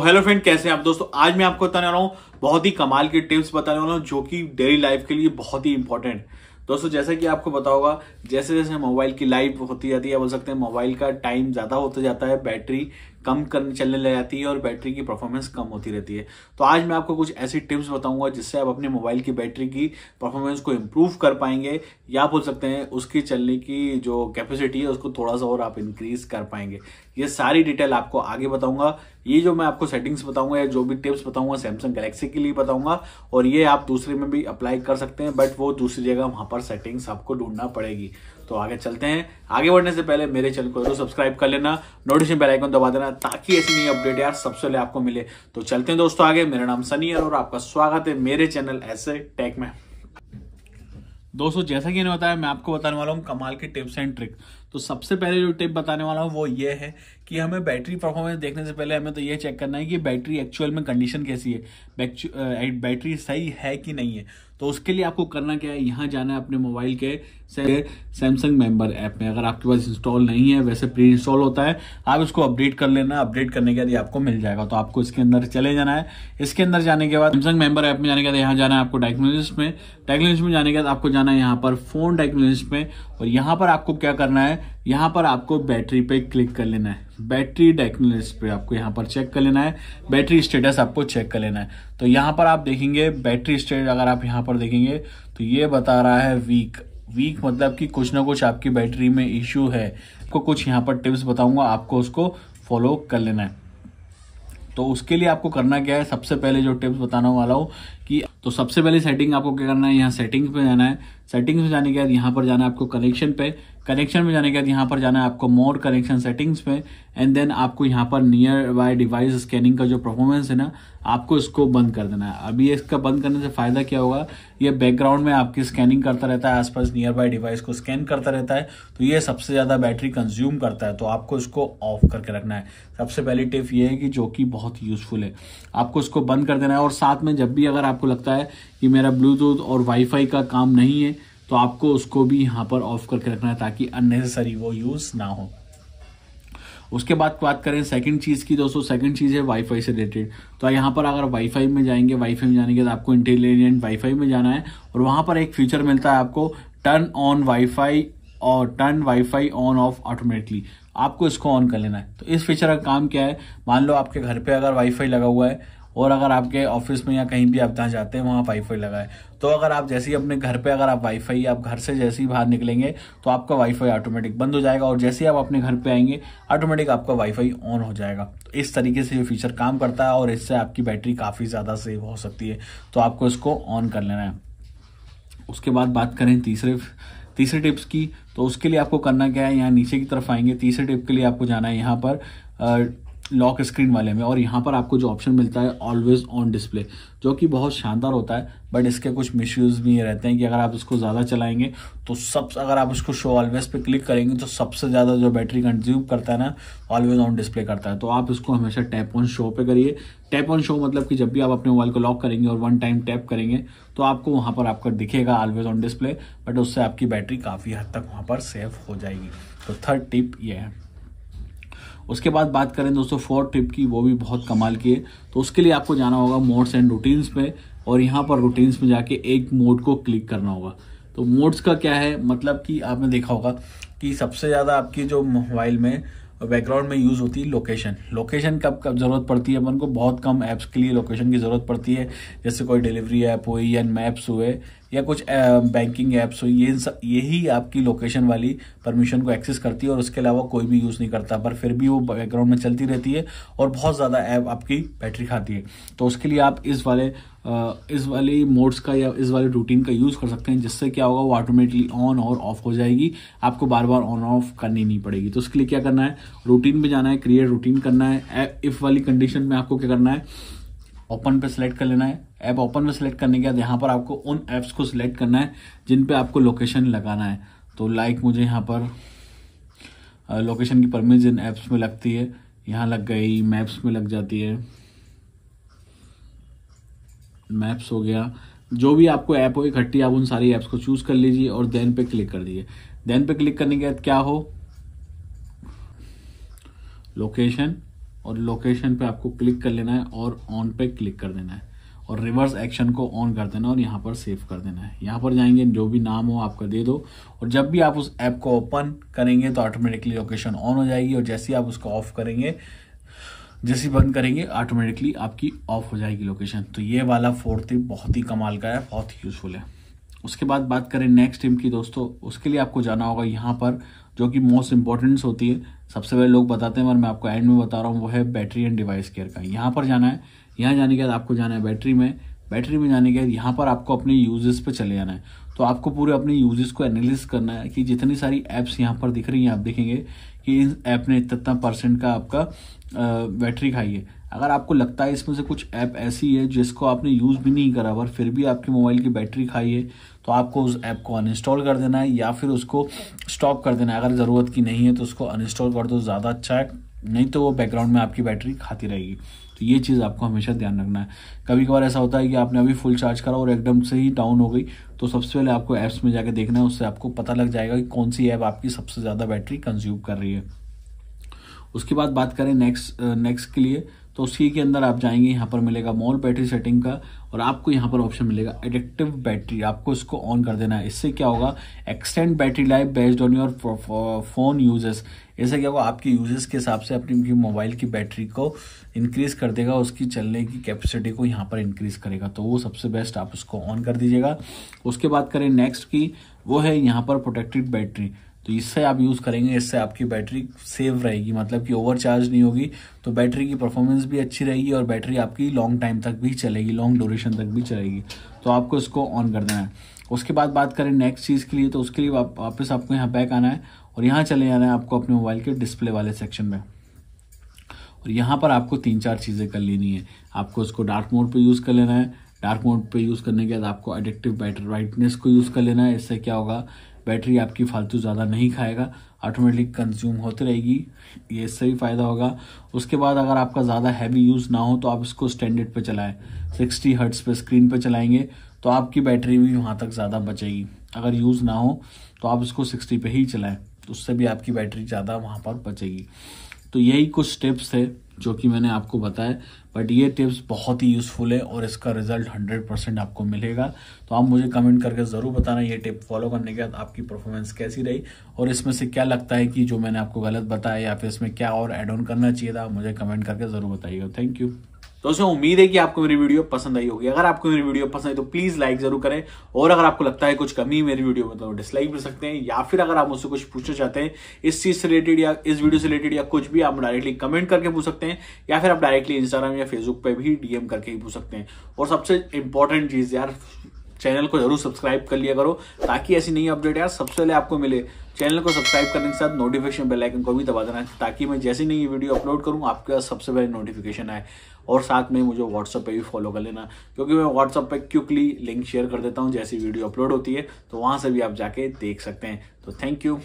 तो hello friend कैसे हैं आप? दोस्तों, आज मैं आपको बताने वाला हूँ बहुत ही कमाल के टिप्स बताने वाला हूँ जो कि डेली लाइफ के लिए बहुत ही इंपॉर्टेंट दोस्तों, जैसा कि आपको पता होगा जैसे जैसे मोबाइल की लाइफ होती जाती है, बोल सकते हैं मोबाइल का टाइम ज़्यादा होता जाता है बैटरी कम करने चलने लग जाती है और बैटरी की परफॉर्मेंस कम होती रहती है। तो आज मैं आपको कुछ ऐसी टिप्स बताऊँगा जिससे आप अपने मोबाइल की बैटरी की परफॉर्मेंस को इम्प्रूव कर पाएँगे या बोल सकते हैं उसकी चलने की जो कैपेसिटी है, उसको थोड़ा सा और आप इंक्रीज कर पाएँगे। ये सारी डिटेल आपको आगे बताऊँगा। ये जो मैं आपको सेटिंग्स बताऊँगा या जो भी टिप्स बताऊँगा सैमसंग गैलेक्सी के लिए बताऊँगा और ये आप दूसरे में भी अप्लाई कर सकते हैं बट वो दूसरी जगह वहाँ पर सेटिंग्स आपको ढूंढना पड़ेगी। तो आगे चलते हैं। आगे बढ़ने से पहले मेरे चैनल को ज़रूर सब्सक्राइब कर लेना। नोटिफिकेशन बेल आइकन दबा देना ताकि ऐसी नई अपडेट यार सबसे पहले आपको मिले। तो चलते हैं दोस्तों आगे। मेरा नाम सनी और आपका स्वागत है मेरे चैनल ऐसे टेक में। दोस्तों, जैसा कि मैंने बताया, मैं आपको बताने वाला हूँ कमाल के टिप्स एंड ट्रिक तो सबसे पहले जो टिप बताने वाला हूँ वो ये है कि हमें बैटरी परफॉर्मेंस देखने से पहले हमें तो ये चेक करना है कि बैटरी एक्चुअल में कंडीशन कैसी है। बैटरी सही है कि नहीं है? तो उसके लिए आपको करना क्या है? यहाँ जाना है अपने मोबाइल के सैमसंग मेंबर ऐप में। अगर आपके पास इंस्टॉल नहीं है, वैसे प्री इंस्टॉल होता है, आप इसको अपडेट कर लेना। अपडेट करने के बाद आपको मिल जाएगा। तो आपको इसके अंदर चले जाना है। इसके अंदर जाने के बाद सैमसंग मेंबर ऐप में जाने के बाद यहाँ जाना है आपको टेक्नोलॉजिस्ट में। टेक्नोलॉजिस्ट में जाने के बाद आपको जाना है यहाँ पर फ़ोन टेक्नोलॉजिस्ट में। और यहाँ पर आपको क्या करना है? यहाँ पर आपको बैटरी पे क्लिक कर लेना है। बैटरी टेक्नोलॉजिस्ट पे आपको यहाँ पर चेक कर लेना है। बैटरी स्टेटस आपको चेक कर लेना है। तो यहाँ पर आप देखेंगे, बैटरी स्टेट अगर आप यहाँ पर देखेंगे तो ये बता रहा है वीक वीक मतलब कि कुछ ना कुछ आपकी बैटरी में इश्यू है। आपको कुछ यहाँ पर टिप्स बताऊँगा, आपको उसको फॉलो कर लेना है। तो उसके लिए आपको करना क्या है, सबसे पहले जो टिप्स बताने वाला हूँ कि तो सबसे पहले सेटिंग आपको क्या करना है, यहाँ सेटिंग्स पे जाना है। सेटिंग्स में जाने के बाद यहाँ पर जाना है आपको कनेक्शन पे। कनेक्शन में जाने के बाद यहाँ पर जाना है आपको मोर कनेक्शन सेटिंग्स पे एंड देन आपको यहाँ पर नियर बाय डिवाइस स्कैनिंग का जो परफॉर्मेंस है ना, आपको इसको बंद कर देना है। अभी इसका बंद करने से फ़ायदा क्या होगा? ये बैकग्राउंड में आपकी स्कैनिंग करता रहता है, आसपास नियर बाय डिवाइस को स्कैन करता रहता है तो ये सबसे ज़्यादा बैटरी कंज्यूम करता है तो आपको इसको ऑफ़ करके रखना है। सबसे पहली टिप ये है कि जो कि बहुत यूजफुल है। आपको इसको बंद कर देना है, और साथ में जब भी अगर आपको लगता है कि मेरा ब्लूटूथ और वाईफाई का काम नहीं है तो आपको उसको भी यहाँ पर ऑफ़ करके रखना है ताकि अननेसेसरी वो यूज़ ना हो। उसके बाद बात करें सेकंड चीज़ की, दोस्तों सेकंड चीज़ है वाईफाई से रिलेटेड तो यहाँ पर अगर वाईफाई में जाएँगे वाईफाई में जाने के बाद आपको इंटेलिजेंट वाईफाई में जाना है और वहाँ पर एक फीचर मिलता है आपको टर्न ऑन वाईफाई और turn wifi on off automatically आपको इसको ऑन कर लेना है। तो इस फीचर का काम क्या है? मान लो आपके घर पे अगर वाईफाई लगा हुआ है और अगर आपके ऑफ़िस में या कहीं भी आप जहाँ जाते हैं, वहाँ वाईफाई लगा है। तो अगर आप जैसे ही अपने घर पे अगर आप वाईफाई आप घर से जैसे ही बाहर निकलेंगे तो आपका वाईफाई ऑटोमेटिक बंद हो जाएगा और जैसे ही आप अपने घर पे आएँगे ऑटोमेटिक आपका वाईफाई ऑन हो जाएगा। तो इस तरीके से ये फीचर काम करता है और इससे आपकी बैटरी काफ़ी ज़्यादा सेव हो सकती है। तो आपको इसको ऑन कर लेना है। उसके बाद बात करें तीसरे तीसरे टिप्स की तो उसके लिए आपको करना क्या है? यहाँ नीचे की तरफ़ आएँगे। तीसरे टिप के लिए आपको जाना है यहाँ पर लॉक स्क्रीन वाले में, और यहाँ पर आपको जो ऑप्शन मिलता है ऑलवेज ऑन डिस्प्ले जो कि बहुत शानदार होता है बट इसके कुछ मिसयूज भी ये रहते हैं कि अगर आप इसको ज़्यादा चलाएँगे तो सब अगर आप इसको शो ऑलवेज पे क्लिक करेंगे तो सबसे ज़्यादा जो बैटरी कंज्यूम करता है ना ऑलवेज ऑन डिस्प्ले करता है। तो आप इसको हमेशा टैप ऑन शो पे करिए। टैप ऑन शो मतलब कि जब भी आप अपने मोबाइल को लॉक करेंगे और वन टाइम टैप करेंगे तो आपको वहाँ पर आपका दिखेगा ऑलवेज ऑन डिस्प्ले बट उससे आपकी बैटरी काफ़ी हद तक वहाँ पर सेफ़ हो जाएगी। तो थर्ड टिप ये है। उसके बाद बात करें दोस्तों फोर्थ ट्रिप की, वो भी बहुत कमाल की है। तो उसके लिए आपको जाना होगा मोड्स एंड रूटीन्स पे, और यहाँ पर रूटीन्स में जाके एक मोड को क्लिक करना होगा। तो मोड्स का क्या है? मतलब कि आपने देखा होगा कि सबसे ज़्यादा आपकी जो मोबाइल में बैकग्राउंड में यूज़ होती है लोकेशन लोकेशन कब कब ज़रूरत पड़ती है? अपन को बहुत कम ऐप्स के लिए लोकेशन की ज़रूरत पड़ती है। जैसे कोई डिलीवरी ऐप हुई या मैप्स हुए या कुछ बैंकिंग एप्स हो ये यही आपकी लोकेशन वाली परमिशन को एक्सेस करती है और उसके अलावा कोई भी यूज़ नहीं करता, पर फिर भी वो बैकग्राउंड में चलती रहती है और बहुत ज़्यादा ऐप आपकी बैटरी खाती है। तो उसके लिए आप इस वाले इस वाले मोड्स का या इस वाले रूटीन का यूज़ कर सकते हैं, जिससे क्या होगा, वो ऑटोमेटिकली ऑन और ऑफ़ हो जाएगी। आपको बार बार ऑन ऑफ़ करनी नहीं पड़ेगी। तो उसके लिए क्या करना है? रूटीन में जाना है क्रिएट रूटीन करना है। इफ़ वाली कंडीशन में आपको क्या करना है? ओपन पे सिलेक्ट कर लेना है। ऐप ओपन पे सिलेक्ट करने के बाद यहाँ पर आपको उन ऐप्स को सिलेक्ट करना है जिन पे आपको लोकेशन लगाना है। तो लाइक मुझे यहाँ पर लोकेशन की परमिट जिन ऐप्स में लगती है, यहाँ लग गई मैप्स में लग जाती है। मैप्स हो गया। जो भी आपको ऐप हो, इकट्ठी आप उन सारी ऐप्स को चूज़ कर लीजिए और देन पे क्लिक कर दीजिए। देन पे क्लिक करने के बाद क्या हो? लोकेशन और लोकेशन पे आपको क्लिक कर लेना है और ऑन पे क्लिक कर देना है। और रिवर्स एक्शन को ऑन कर देना और यहाँ पर सेव कर देना है। यहाँ पर जाएँगे, जो भी नाम हो आपका दे दो। और जब भी आप उस ऐप को ओपन करेंगे तो ऑटोमेटिकली लोकेशन ऑन हो जाएगी और जैसे ही आप उसको ऑफ़ करेंगे, जैसे बंद करेंगे ऑटोमेटिकली आपकी ऑफ़ हो जाएगी लोकेशन तो ये वाला फोर्थ टिप बहुत ही कमाल का है, बहुत ही यूजफुल है। उसके बाद बात करें नेक्स्ट टिप की दोस्तों। उसके लिए आपको जाना होगा यहाँ पर जो कि मोस्ट इंपॉर्टेंस होती है। सबसे पहले लोग बताते हैं और मैं आपको एंड में बता रहा हूँ, वो है बैटरी एंड डिवाइस केयर का। यहाँ पर जाना है, यहाँ जाने के बाद आपको जाना है बैटरी में। बैटरी में जाने के बाद यहाँ पर आपको अपने यूजेस पे चले जाना है। तो आपको पूरे अपने यूजेस को एनालिस करना है कि जितनी सारी एप्स यहाँ पर दिख रही हैं, आप देखेंगे कि इस ऐप ने इतना परसेंट का आपका बैटरी खाई है। अगर आपको लगता है इसमें से कुछ ऐप ऐसी है जिसको आपने यूज़ भी नहीं करा, पर फिर भी आपके मोबाइल की बैटरी खाई है तो आपको उस ऐप को अनइंस्टॉल कर देना है या फिर उसको स्टॉप कर देना है। अगर ज़रूरत की नहीं है तो उसको अनइंस्टॉल कर दो, ज़्यादा अच्छा है। नहीं तो वो बैकग्राउंड में आपकी बैटरी खाती रहेगी। तो ये चीज़ आपको हमेशा ध्यान रखना है। कभी कभार ऐसा होता है कि आपने अभी फुल चार्ज करा और एकदम से ही डाउन हो गई तो सबसे पहले आपको ऐप्स में जाकर देखना है, उससे आपको पता लग जाएगा कि कौन सी ऐप आपकी सबसे ज़्यादा बैटरी कंज्यूम कर रही है। उसके बाद बात करें नेक्स्ट नेक्स्ट के लिए। तो उसी के अंदर आप जाएँगे, यहाँ पर मिलेगा मोर बैटरी सेटिंग का और आपको यहाँ पर ऑप्शन मिलेगा एडिक्टिव बैटरी आपको इसको ऑन कर देना है। इससे क्या होगा? Extend battery life based on your phone uses इससे क्या होगा? आपके यूजेस के हिसाब से अपनी मोबाइल की बैटरी को इंक्रीज कर देगा उसकी चलने की कैपेसिटी को यहाँ पर इंक्रीज करेगा। तो वो सबसे बेस्ट आप उसको ऑन कर दीजिएगा। उसके बाद करें नेक्स्ट की, वो है यहाँ पर प्रोटेक्टेड बैटरी तो इससे आप यूज़ करेंगे, इससे आपकी बैटरी सेव रहेगी। मतलब कि ओवर चार्ज नहीं होगी तो बैटरी की परफॉर्मेंस भी अच्छी रहेगी और बैटरी आपकी लॉन्ग टाइम तक भी चलेगी लॉन्ग ड्यूरेशन तक भी चलेगी। तो आपको इसको ऑन कर देना है। उसके बाद बात करें नेक्स्ट चीज़ के लिए तो उसके लिए वापस आपको यहाँ बैक आना है और यहाँ चले जाना है आपको अपने मोबाइल के डिस्प्ले वाले सेक्शन में। और यहाँ पर आपको तीन चार चीज़ें कर लेनी है। आपको इसको डार्क मोड पे यूज़ कर लेना है। डार्क मोड पे यूज़ करने के बाद आपको एडिक्टिव बैटरी ब्राइटनेस को यूज़ कर लेना है। इससे क्या होगा? बैटरी आपकी फालतू ज़्यादा नहीं खाएगा ऑटोमेटिक कंज्यूम होती रहेगी, ये इससे भी फ़ायदा होगा। उसके बाद अगर आपका ज़्यादा हैवी यूज़ ना हो तो आप इसको स्टैंडर्ड पे चलाएँ। सिक्सटी हर्ट्स पे स्क्रीन पे चलाएँगे तो आपकी बैटरी भी वहाँ तक ज़्यादा बचेगी। अगर यूज़ ना हो तो आप इसको सिक्सटी पे ही चलाएँ तो उससे भी आपकी बैटरी ज़्यादा वहाँ पर बचेगी। तो यही कुछ स्टेप्स थे। जो कि मैंने आपको बताया बट ये टिप्स बहुत ही यूज़फुल है और इसका रिज़ल्ट 100 परसेंट आपको मिलेगा। तो आप मुझे कमेंट करके ज़रूर बताना ये टिप फॉलो करने के बाद आपकी परफॉर्मेंस कैसी रही और इसमें से क्या लगता है कि जो मैंने आपको गलत बताया या फिर इसमें क्या और एड ऑन करना चाहिए था मुझे कमेंट करके ज़रूर बताइएगा। थैंक यू दोस्तों उम्मीद है कि आपको मेरी वीडियो पसंद आई होगी। अगर आपको मेरी वीडियो पसंद आई तो प्लीज़ लाइक ज़रूर करें। और अगर आपको लगता है कुछ कमी मेरी वीडियो में तो डिसलाइक भी सकते हैं। या फिर अगर आप मुझसे कुछ पूछना चाहते हैं, इस चीज़ से रिलेटेड या इस वीडियो से रिलेटेड या कुछ भी, आप डायरेक्टली कमेंट करके पूछ सकते हैं, या फिर आप डायरेक्टली इंस्टाग्राम या फेसबुक पर भी डीएम करके ही पूछ सकते हैं। और सबसे इंपॉर्टेंट चीज़ यार चैनल को ज़रूर सब्सक्राइब कर लिया करो, ताकि ऐसी नई अपडेट यार सबसे पहले आपको मिले। चैनल को सब्सक्राइब करने के साथ नोटिफिकेशन बेल आइकन को भी दबा देना ताकि मैं जैसे ये वीडियो अपलोड करूँ, आपके पास सबसे पहले नोटिफिकेशन आए। और साथ में मुझे व्हाट्सअप पे भी फॉलो कर लेना, क्योंकि मैं व्हाट्सअप पे क्विकली लिंक शेयर कर देता हूँ जैसी वीडियो अपलोड होती है तो वहाँ से भी आप जाके देख सकते हैं। तो थैंक यू